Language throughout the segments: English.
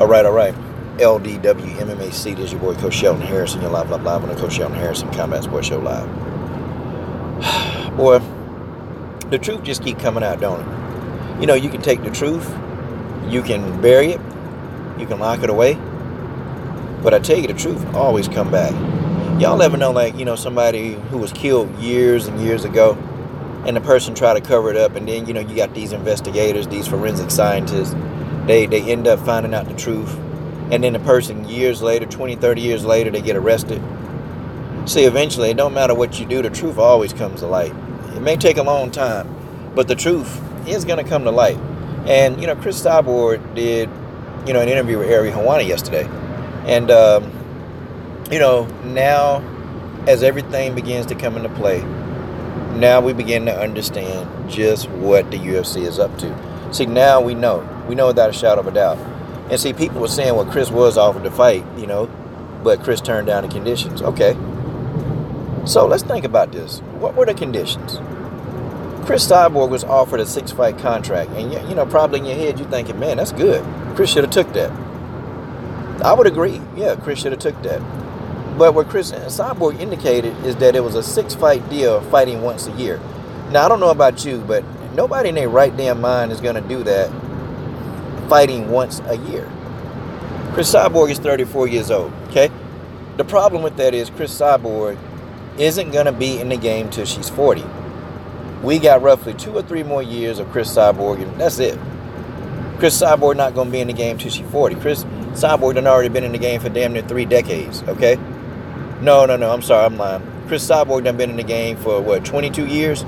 All right, all right. LDW MMAC, this is your boy Coach Shelton Harrison. You're live, live, live on the Coach Shelton Harrison Combat Sports Show Live. boy, the truth just keep coming out, don't it? You know, you can take the truth, you can bury it, you can lock it away, but I tell you the truth, always come back. Y'all ever know, like, you know, somebody who was killed years and years ago, and the person try to cover it up, and then, you know, you got these investigators, these forensic scientists, they, they end up finding out the truth, and then the person years later, 20, 30 years later, they get arrested. See, eventually, it don't matter what you do, the truth always comes to light. It may take a long time, but the truth is going to come to light. And, you know, Cris Cyborg did, you know, an interview with Ariel Helwani yesterday. And, um, you know, now as everything begins to come into play, now we begin to understand just what the UFC is up to. See, now we know. We know without a shadow of a doubt. And see, people were saying, well, Cris was offered to fight, you know, but Cris turned down the conditions. Okay. So let's think about this. What were the conditions? Cris Cyborg was offered a six fight contract, and you know, probably in your head, you're thinking, man, that's good. Cris should have took that. I would agree. Yeah, Cris should have took that. But what Cris uh, Cyborg indicated is that it was a six fight deal fighting once a year. Now, I don't know about you, but nobody in their right damn mind is going to do that fighting once a year. Cris Cyborg is 34 years old, okay? The problem with that is Cris Cyborg isn't going to be in the game till she's 40. We got roughly two or three more years of Cris Cyborg, and that's it. Cris Cyborg not going to be in the game till she's 40. Cris Cyborg done already been in the game for damn near three decades, okay? No, no, no, I'm sorry, I'm lying. Cris Cyborg done been in the game for, what, 22 years?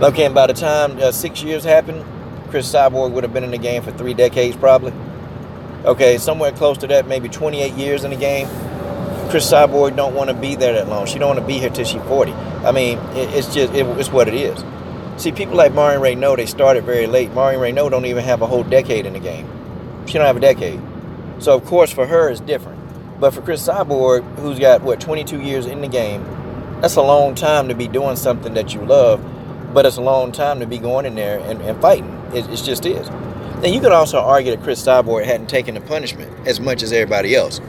Okay, and by the time uh, six years happened, Cris Cyborg would have been in the game for three decades probably. Okay, somewhere close to that, maybe 28 years in the game. Cris Cyborg don't want to be there that long. She don't want to be here till she's 40. I mean, it, it's just, it, it's what it is. See, people like Marion Reneau, they started very late. Marion Reneau don't even have a whole decade in the game. She don't have a decade. So, of course, for her, it's different. But for Cris Cyborg, who's got, what, 22 years in the game, that's a long time to be doing something that you love, but it's a long time to be going in there and, and fighting. It, it just is. And you could also argue that Cris Cyborg hadn't taken the punishment as much as everybody else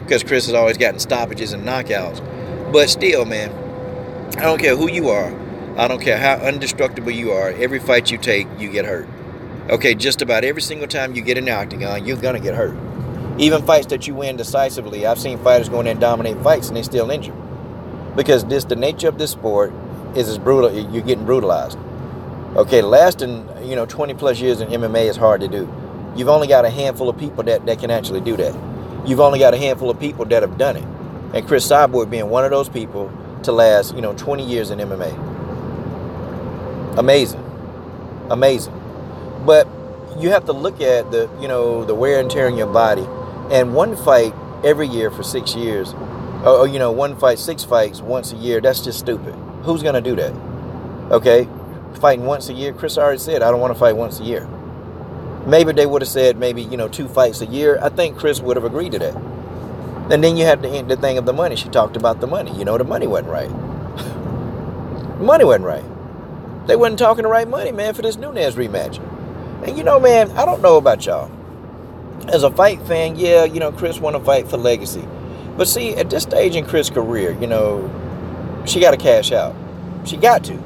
because Cris has always gotten stoppages and knockouts. But still, man, I don't care who you are. I don't care how indestructible you are. Every fight you take, you get hurt. Okay, just about every single time you get in the octagon, you're going to get hurt. Even fights that you win decisively, I've seen fighters go in and dominate fights and they still injured. Because this, the nature of this sport is as brutal, you're getting brutalized. Okay, lasting, you know, 20 plus years in MMA is hard to do. You've only got a handful of people that, that can actually do that. You've only got a handful of people that have done it. And Cris Cyborg being one of those people to last, you know, 20 years in MMA. Amazing. Amazing. But you have to look at the, you know, the wear and tear in your body. And one fight every year for six years, or, you know, one fight, six fights once a year, that's just stupid. Who's going to do that? Okay? Fighting once a year, Cris already said, I don't want to fight once a year. Maybe they would have said maybe, you know, two fights a year. I think Cris would have agreed to that. And then you have the, the thing of the money. She talked about the money. You know, the money wasn't right. the money wasn't right. They wasn't talking the right money, man, for this Nunes rematch. And you know, man, I don't know about y'all. As a fight fan, yeah, you know, Cris want to fight for legacy. But see, at this stage in Cris' career, you know, she got to cash out. She got to.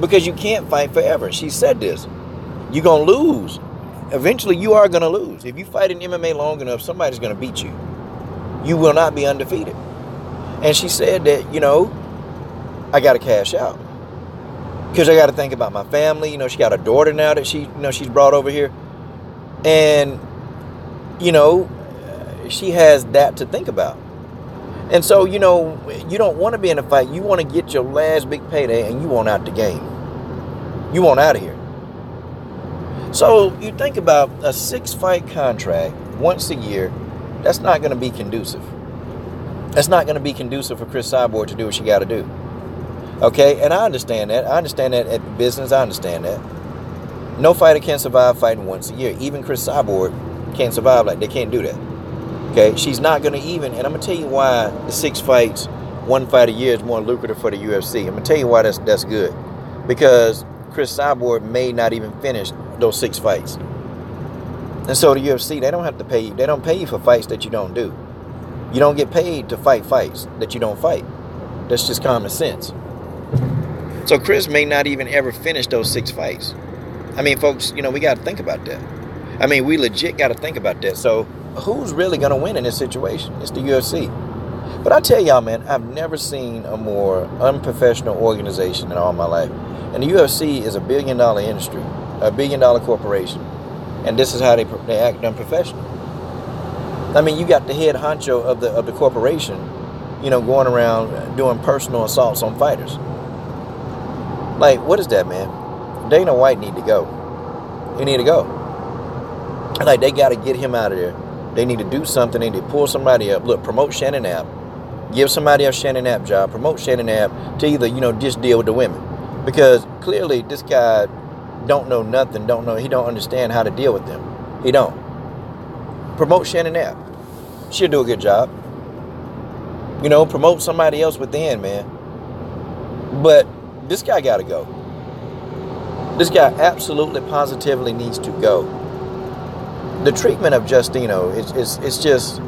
Because you can't fight forever. She said this. You're going to lose. Eventually, you are going to lose. If you fight in MMA long enough, somebody's going to beat you. You will not be undefeated. And she said that, you know, I got to cash out. Because I got to think about my family. You know, she got a daughter now that she, you know, she's brought over here. And, you know, she has that to think about. And so, you know, you don't want to be in a fight. You want to get your last big payday and you want out the game. You want out of here. So you think about a six fight contract once a year, that's not going to be conducive. That's not going to be conducive for Cris Cyborg to do what she got to do. Okay, and I understand that. I understand that at the business, I understand that. No fighter can survive fighting once a year. Even Cris Cyborg can't survive like they can't do that. Okay, she's not going to even, and I'm going to tell you why the six fights, one fight a year is more lucrative for the UFC. I'm going to tell you why that's that's good. Because Cris Cyborg may not even finish those six fights. And so the UFC, they don't have to pay you. They don't pay you for fights that you don't do. You don't get paid to fight fights that you don't fight. That's just common sense. So Cris may not even ever finish those six fights. I mean, folks, you know, we got to think about that. I mean, we legit got to think about that. So who's really going to win in this situation? It's the UFC. But I tell y'all, man, I've never seen a more unprofessional organization in all my life. And the UFC is a billion dollar industry, a billion dollar corporation. And this is how they, they act unprofessional. I mean, you got the head honcho of the of the corporation, you know, going around doing personal assaults on fighters. Like, what is that, man? Dana White need to go. He need to go. Like, they got to get him out of there. They need to do something. They need to pull somebody up. Look, promote Shannon Knapp. Give somebody a Shannon Knapp job. Promote Shannon Knapp to either, you know, just deal with the women. Because clearly this guy don't know nothing, don't know, he don't understand how to deal with them. He don't. Promote Shannon Knapp. She'll do a good job. You know, promote somebody else within, man. But this guy got to go. This guy absolutely positively needs to go. The treatment of Justino is it's, it's just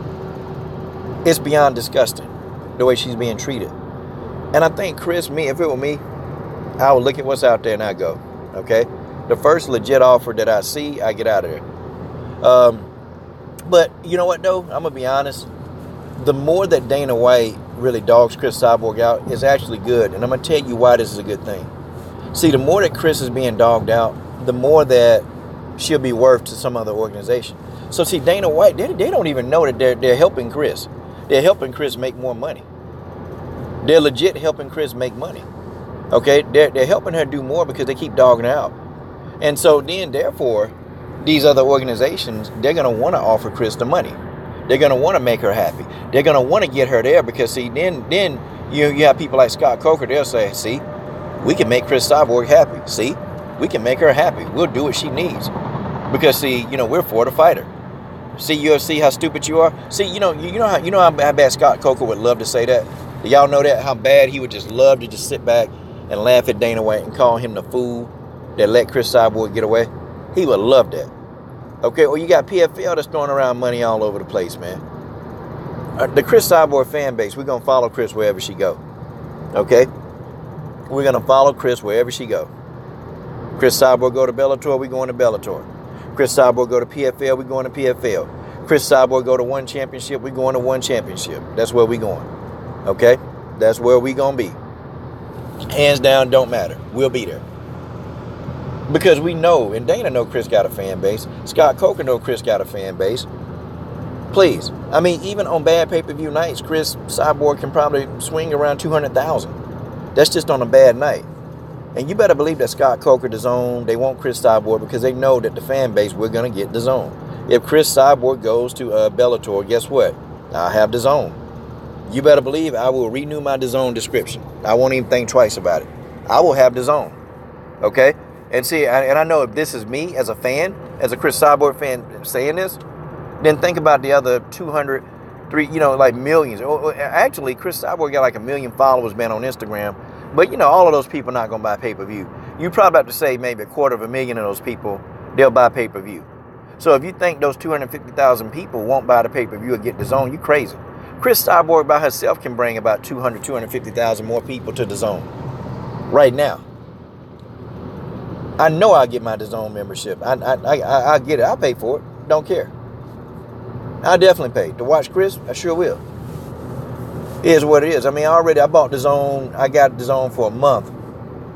it's beyond disgusting the way she's being treated. And I think Cris, me, if it were me, I would look at what's out there and I go, okay. The first legit offer that I see, I get out of there. Um, but you know what though? I'm gonna be honest. The more that Dana White really dogs Cris Cyborg out is actually good, and I'm gonna tell you why this is a good thing. See, the more that Cris is being dogged out, the more that she'll be worth to some other organization. So see, Dana White, they, they don't even know that they're they're helping Cris. They're helping Cris make more money. They're legit helping Cris make money. Okay, they're, they're helping her do more because they keep dogging out. And so then, therefore, these other organizations, they're going to want to offer Cris the money. They're going to want to make her happy. They're going to want to get her there because, see, then then you, you have people like Scott Coker, they'll say, see, we can make Cris Cyborg happy. See, we can make her happy. We'll do what she needs. Because, see, you know, we're for the fighter. See, UFC, how stupid you are? See, you know, you, you know how you know how bad Scott Coker would love to say that? Do y'all know that? How bad he would just love to just sit back and laugh at Dana White and call him the fool that let Cris Cyborg get away? He would love that. Okay, well you got PFL that's throwing around money all over the place, man. Uh, the Cris Cyborg fan base, we're gonna follow Cris wherever she go. Okay, we're gonna follow Cris wherever she go. Cris Cyborg go to Bellator, we going to Bellator. Cris Cyborg go to PFL, we going to PFL. Cris Cyborg go to one championship, we going to one championship. That's where we going. Okay, that's where we gonna be. Hands down, don't matter. We'll be there because we know, and Dana know Cris got a fan base. Scott Coker know Cris got a fan base. Please, I mean, even on bad pay per view nights, Cris Cyborg can probably swing around two hundred thousand. That's just on a bad night. And you better believe that Scott Coker, DAZN, they want Cris Cyborg because they know that the fan base we're gonna get DAZN. If Cris Cyborg goes to uh, Bellator, guess what? I have DAZN. You better believe I will renew my DAZN description. I won't even think twice about it. I will have DAZN. Okay? And see, and I know if this is me as a fan, as a Cris Cyborg fan saying this, then think about the other 200, three, you know, like millions. Actually, Cris Cyborg got like a million followers, man, on Instagram. But, you know, all of those people not going to buy pay per view. You probably have to say maybe a quarter of a million of those people, they'll buy pay per view. So if you think those 250,000 people won't buy the pay per view or get DAZN, you crazy. Cris Cyborg by herself can bring about 200, 250,000 more people to DAZN right now. I know I'll get my DAZN membership. I, I, I, I get it. I'll pay for it. Don't care. I definitely pay. To watch Cris, I sure will. Is what it is. I mean, already I bought DAZN. I got DAZN for a month.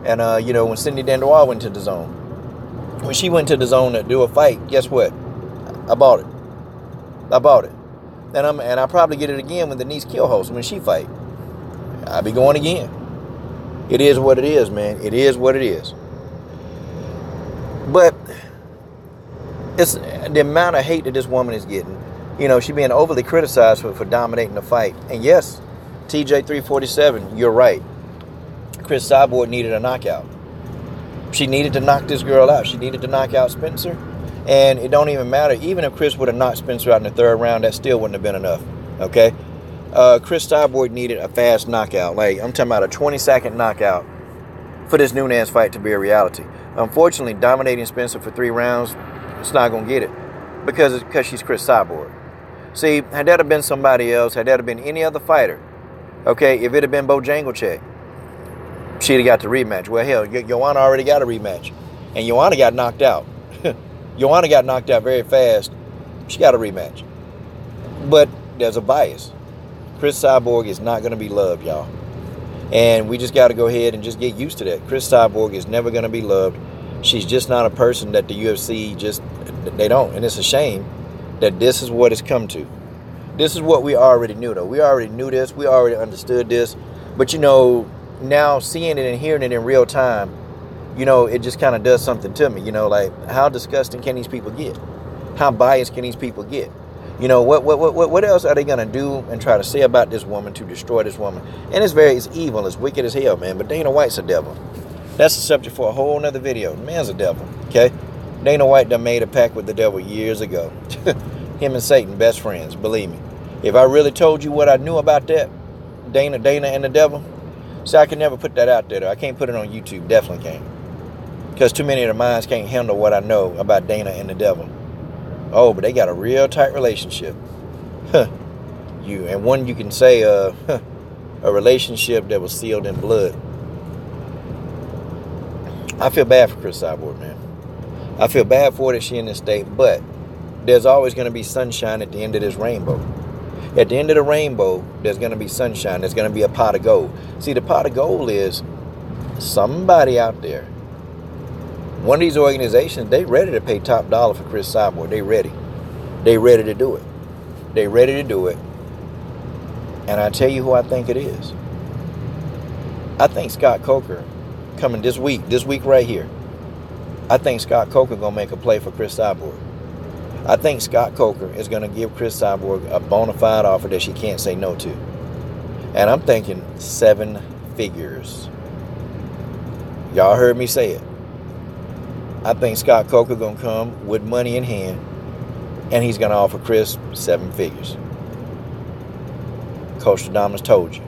And, uh, you know, when Cindy Dandois went to DAZN, when she went to DAZN to do a fight, guess what? I bought it. I bought it. And I'm and I probably get it again when Denise Kielholtz when she fight. I'll be going again. It is what it is, man. It is what it is. But it's the amount of hate that this woman is getting. You know, she's being overly criticized for, for dominating the fight. And yes, TJ 347, you're right. Cris Cyborg needed a knockout. She needed to knock this girl out. She needed to knock out Spencer. And it don't even matter. Even if Cris would have knocked Spencer out in the third round, that still wouldn't have been enough. Okay? Uh, Cris Cyborg needed a fast knockout. Like, I'm talking about a 20 second knockout for this Nunes fight to be a reality. Unfortunately, dominating Spencer for three rounds, it's not going to get it. because because she's Cris Cyborg. See, had that have been somebody else, had that have been any other fighter, okay, if it had been Bojangles, she'd have got the rematch. Well, hell, Joanna already got a rematch, and Joanna got knocked out. Joanna got knocked out very fast. She got a rematch, but there's a bias. Cris Cyborg is not going to be loved, y'all. And we just got to go ahead and just get used to that. Cris Cyborg is never going to be loved. She's just not a person that the UFC just, they don't. And it's a shame that this is what it's come to. This is what we already knew, though. We already knew this. We already understood this. But, you know, now seeing it and hearing it in real time, you know, it just kind of does something to me. You know, like, how disgusting can these people get? How biased can these people get? You know, what what what what else are they gonna do and try to say about this woman to destroy this woman? And it's very it's evil, it's wicked as hell, man. But Dana White's a devil. That's the subject for a whole nother video. Man's a devil. Okay? Dana White done made a pact with the devil years ago. Him and Satan, best friends, believe me. If I really told you what I knew about that, Dana, Dana, and the devil, see, I can never put that out there. Though. I can't put it on YouTube. Definitely can't. Because too many of the minds can't handle what I know about Dana and the devil. Oh, but they got a real tight relationship. Huh. You and one you can say uh, huh, a relationship that was sealed in blood. I feel bad for Cris Cyborg, man. I feel bad for that she in this state, but there's always going to be sunshine at the end of this rainbow. At the end of the rainbow, there's going to be sunshine. There's going to be a pot of gold. See, the pot of gold is somebody out there one of these organizations, they ready to pay top dollar for Cris Cyborg. They ready. They ready to do it. They ready to do it. And I tell you who I think it is. I think Scott Coker coming this week, this week right here. I think Scott Coker gonna make a play for Cris Cyborg. I think Scott Coker is gonna give Cris Cyborg a bona fide offer that she can't say no to. And I'm thinking seven figures. Y'all heard me say it. I think Scott Coker gonna come with money in hand, and he's gonna offer Cris seven figures. Coach Adamas told you.